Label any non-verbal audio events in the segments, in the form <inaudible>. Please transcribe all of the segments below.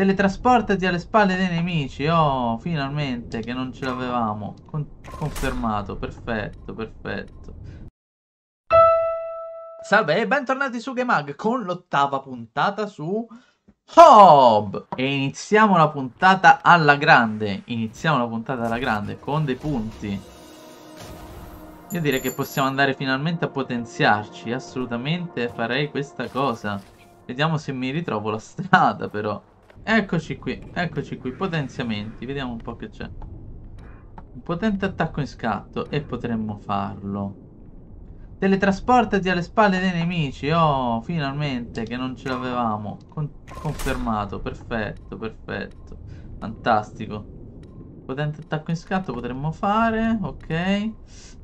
Teletrasportati alle spalle dei nemici. Oh, finalmente che non ce l'avevamo. Con confermato. Perfetto, perfetto. Salve e bentornati su Gamag con l'ottava puntata su Hob. E iniziamo la puntata alla grande. Iniziamo la puntata alla grande con dei punti. Io direi che possiamo andare finalmente a potenziarci. Assolutamente farei questa cosa. Vediamo se mi ritrovo la strada però. Eccoci qui, eccoci qui, potenziamenti, vediamo un po' che c'è. Un potente attacco in scatto e potremmo farlo. Teletrasportati alle spalle dei nemici, oh, finalmente che non ce l'avevamo. Con confermato, perfetto, perfetto. Fantastico. Potente attacco in scatto potremmo fare, ok.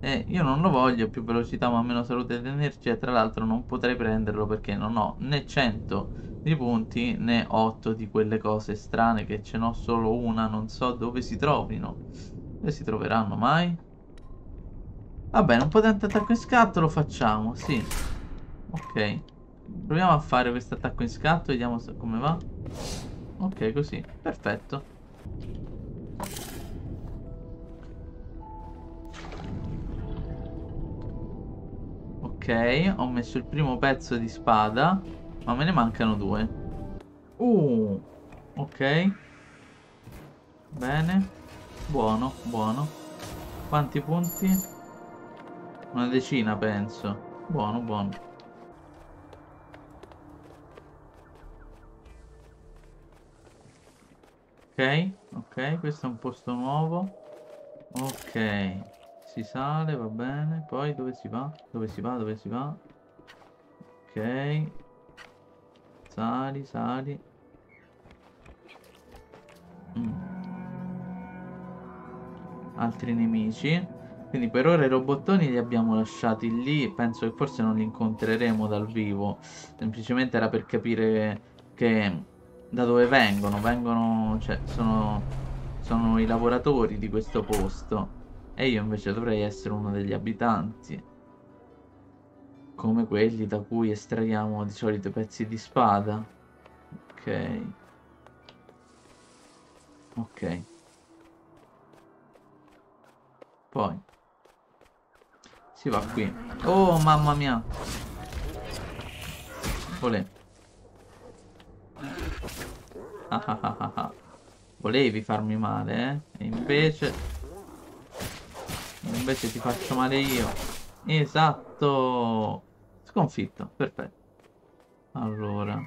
Eh, io non lo voglio, più velocità ma meno salute ed energia. Tra l'altro non potrei prenderlo perché non ho né 100 di punti né 8 di quelle cose strane che ce n'ho solo una, non so dove si trovino. Dove si troveranno mai? Va bene, un potente attacco in scatto lo facciamo, sì. Ok. Proviamo a fare questo attacco in scatto, vediamo come va. Ok, così. Perfetto. Ok, ho messo il primo pezzo di spada. Ma me ne mancano due. Uh, ok. Bene. Buono, buono. Quanti punti? Una decina, penso. Buono, buono. Ok, ok, questo è un posto nuovo. Ok, si sale, va bene. Poi dove si va? Dove si va? Dove si va? Ok. Sali, sali. Mm. Altri nemici. Quindi per ora i robottoni li abbiamo lasciati lì. Penso che forse non li incontreremo dal vivo. Semplicemente era per capire che da dove vengono. Vengono, cioè, sono, sono i lavoratori di questo posto. E io invece dovrei essere uno degli abitanti come quelli da cui estraiamo di solito pezzi di spada. Ok. Ok. Poi. Si va qui. Oh, mamma mia. Volè. Ah, ah, ah, ah. Volevi farmi male, eh? E invece... Invece ti faccio male io. Esatto. Sconfitto, perfetto. Allora.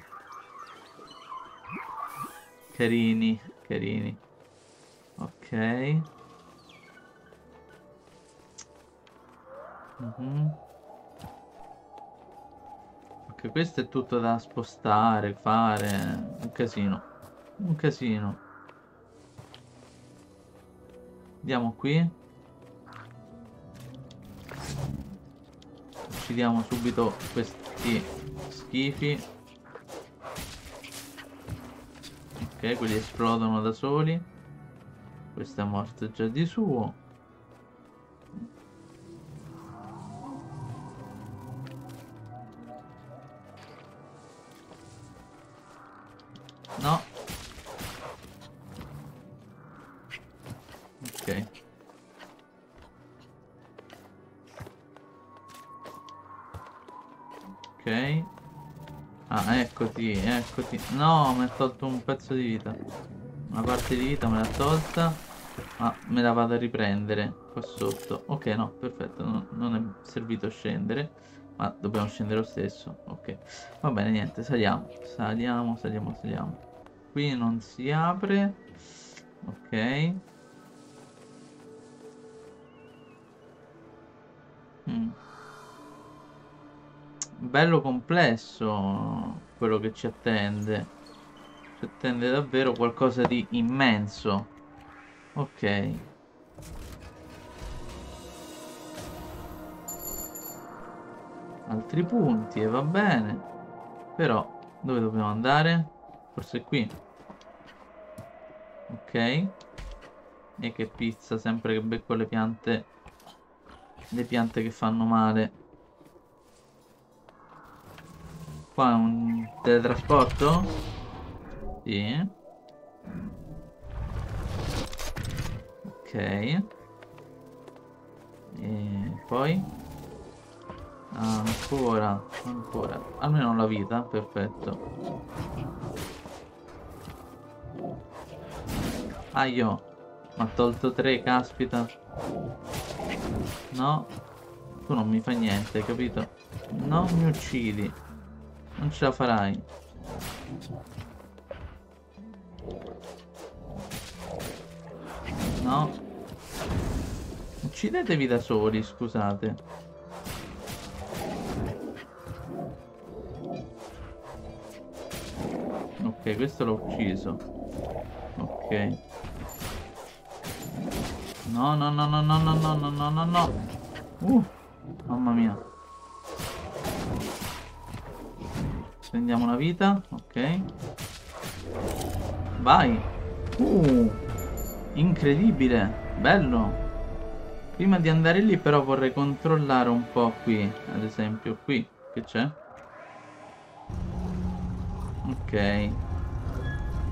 Carini, carini. Ok. Mm -hmm. Ok, questo è tutto da spostare, fare. Un casino. Un casino. Andiamo qui. Uccidiamo subito questi schifi. Ok quelli esplodono da soli. Questo è morto già di suo. No. Ok Ok. Ah, eccoti, eccoti. No, mi ha tolto un pezzo di vita. Una parte di vita me l'ha tolta. Ma me la vado a riprendere qua sotto. Ok, no, perfetto. No, non è servito scendere. Ma dobbiamo scendere lo stesso. Ok. Va bene, niente, saliamo. Saliamo, saliamo, saliamo. Qui non si apre. Ok. Bello complesso quello che ci attende. Ci attende davvero qualcosa di immenso. Ok. Altri punti e va bene. Però, dove dobbiamo andare? Forse qui. Ok. E che pizza, sempre che becco le piante. Le piante che fanno male. qua un teletrasporto? Sì. Ok. E poi? Ancora, ancora. Almeno la vita, perfetto. Aio. Ma ha tolto tre, caspita. No. Tu non mi fai niente, capito? Non mi uccidi. Non ce la farai. No. Uccidetevi da soli, scusate. Ok, questo l'ho ucciso. Ok. No, no, no, no, no, no, no, no, no, no. Uh, mamma mia. Prendiamo una vita, ok. Vai. Uh, incredibile, bello. Prima di andare lì però vorrei controllare un po' qui, ad esempio qui, che c'è? Ok.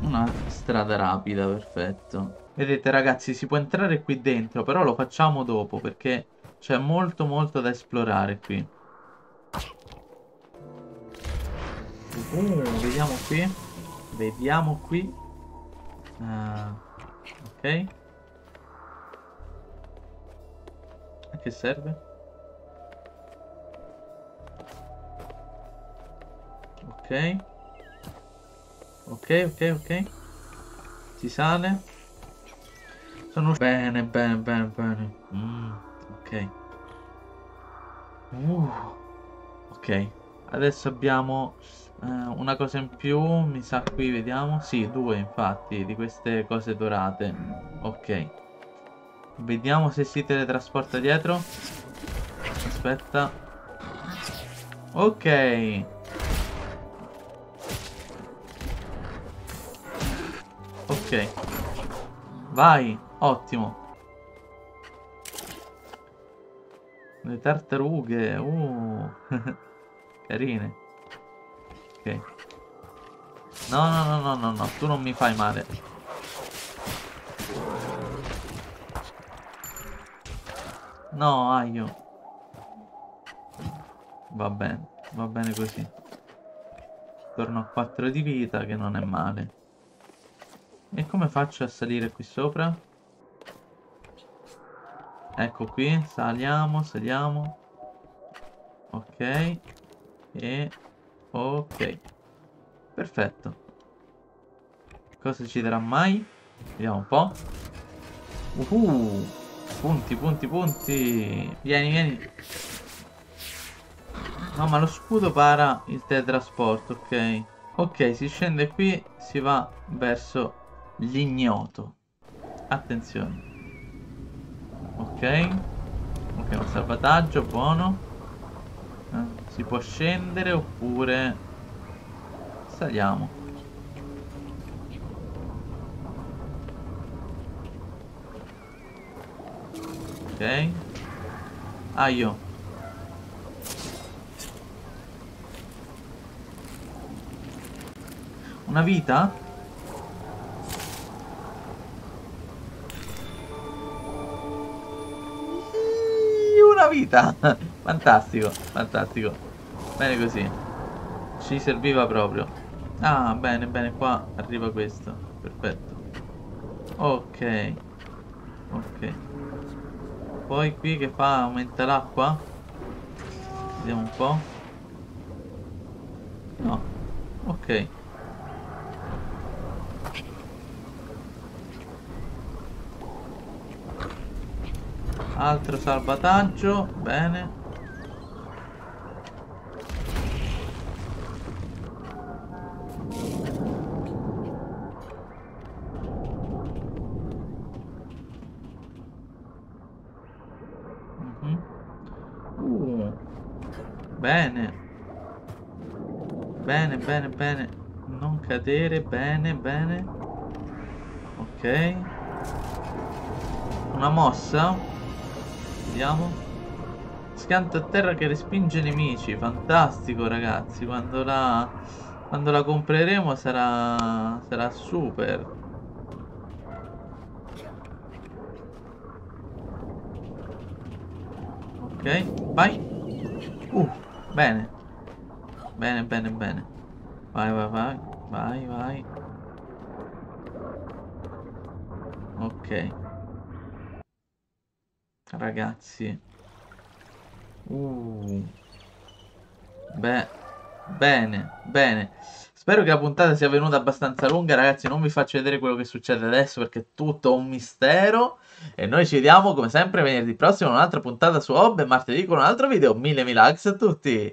Una strada rapida, perfetto. Vedete ragazzi, si può entrare qui dentro, però lo facciamo dopo perché c'è molto molto da esplorare qui. Uh, vediamo qui. Vediamo qui. Uh, ok. A che serve? Ok. Ok, ok, ok. Si sale. Sono... Bene, bene, bene, bene. Mm, ok. Uh, ok. Adesso abbiamo una cosa in più. Mi sa qui, vediamo. Sì, due infatti, di queste cose dorate. Ok. Vediamo se si teletrasporta dietro. Aspetta. Ok. Ok. Vai. Ottimo. Le tartarughe. Uh. <laughs> Carine. No, no, no, no, no, no. Tu non mi fai male. No, aio. Va bene. Va bene così. Torno a 4 di vita, che non è male. E come faccio a salire qui sopra? Ecco qui, saliamo, saliamo. Ok. E... Ok. Perfetto. Cosa ci darà mai? Vediamo un po'. Uh, punti, punti, punti. Vieni, vieni. No, ma lo scudo para il teletrasporto, ok. Ok, si scende qui, si va verso l'ignoto. Attenzione. Ok. Ok, un salvataggio, buono. Si può scendere oppure saliamo. Ok. Ah, io. Una vita? vita. <laughs> fantastico, fantastico. Bene così. Ci serviva proprio. Ah, bene, bene, qua arriva questo. Perfetto. Ok. Ok. Poi qui che fa? Aumenta l'acqua? Vediamo un po'. No. Ok. Altro salvataggio, bene. Bene. Bene, bene, bene. Non cadere, bene, bene. Ok. Una mossa. Vediamo. Scanto a terra che respinge i nemici. Fantastico, ragazzi. Quando la, quando la compreremo sarà, sarà super. Ok, vai. Bene. Bene, bene, bene. Vai, vai, vai. Vai, vai. Ok. Ragazzi. Uh. Beh, bene, bene. Spero che la puntata sia venuta abbastanza lunga, ragazzi. Non vi faccio vedere quello che succede adesso perché è tutto un mistero. E noi ci vediamo come sempre venerdì prossimo un'altra puntata su Hob e martedì con un altro video. Mille mille likes a tutti!